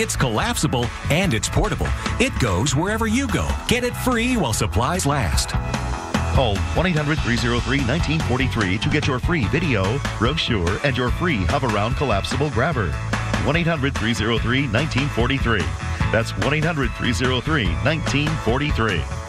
It's collapsible and it's portable. It goes wherever you go. Get it free while supplies last. Call 1 800 303 1943 to get your free video, brochure, and your free Hoveround collapsible grabber. 1 800 303 1943. That's 1 800 303 1943.